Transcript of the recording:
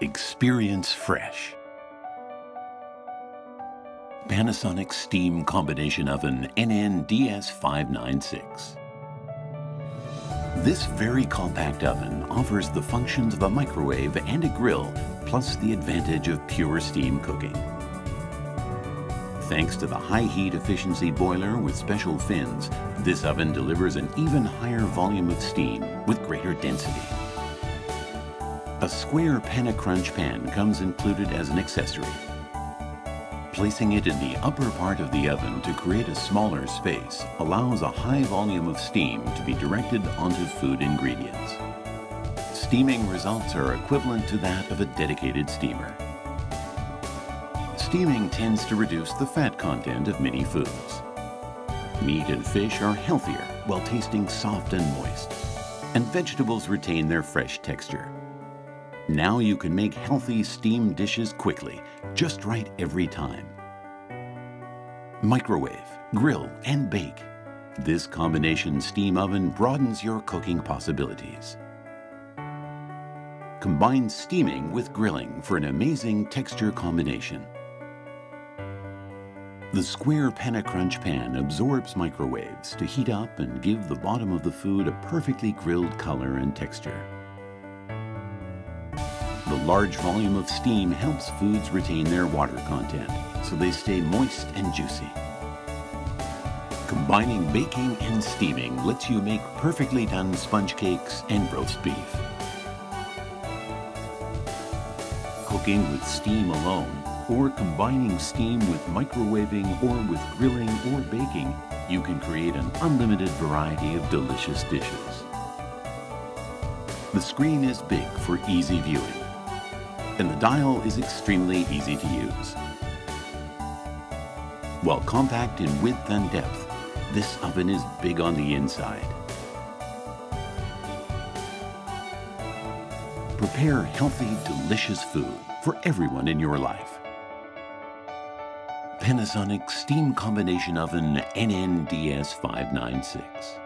Experience fresh. Panasonic Steam Combination Oven NNDS596. This very compact oven offers the functions of a microwave and a grill, plus the advantage of pure steam cooking. Thanks to the high heat efficiency boiler with special fins, this oven delivers an even higher volume of steam with greater density. A square Panacrunch pan comes included as an accessory. Placing it in the upper part of the oven to create a smaller space allows a high volume of steam to be directed onto food ingredients. Steaming results are equivalent to that of a dedicated steamer. Steaming tends to reduce the fat content of many foods. Meat and fish are healthier while tasting soft and moist, and vegetables retain their fresh texture. Now you can make healthy steamed dishes quickly, just right every time. Microwave, grill, and bake. This combination steam oven broadens your cooking possibilities. Combine steaming with grilling for an amazing texture combination. The square Panacrunch pan absorbs microwaves to heat up and give the bottom of the food a perfectly grilled color and texture. The large volume of steam helps foods retain their water content, so they stay moist and juicy. Combining baking and steaming lets you make perfectly done sponge cakes and roast beef. Cooking with steam alone or combining steam with microwaving or with grilling or baking, you can create an unlimited variety of delicious dishes. The screen is big for easy viewing, and the dial is extremely easy to use. While compact in width and depth, this oven is big on the inside. Prepare healthy, delicious food for everyone in your life. Panasonic Steam Combination Oven NNDS 596.